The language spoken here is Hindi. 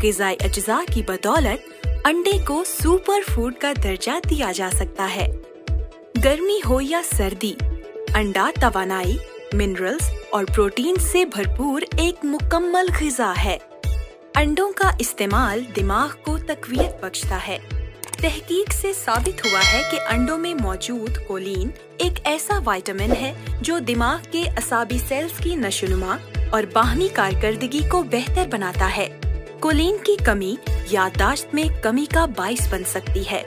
गिजाई अज्जा की बदौलत अंडे को सुपर फ़ूड का दर्जा दिया जा सकता है। गर्मी हो या सर्दी, अंडा तवानाई मिनरल्स और प्रोटीन से भरपूर एक मुकम्मल गिजा है। अंडों का इस्तेमाल दिमाग को तकवीत बख्शता है। तहकीक से साबित हुआ है कि अंडों में मौजूद कोलिन एक ऐसा विटामिन है जो दिमाग के असाबी सेल्स की नशोनुमा और बाहमी कारकर्दगी को बेहतर बनाता है। कोलिन की कमी याददाश्त में कमी का बाइस बन सकती है।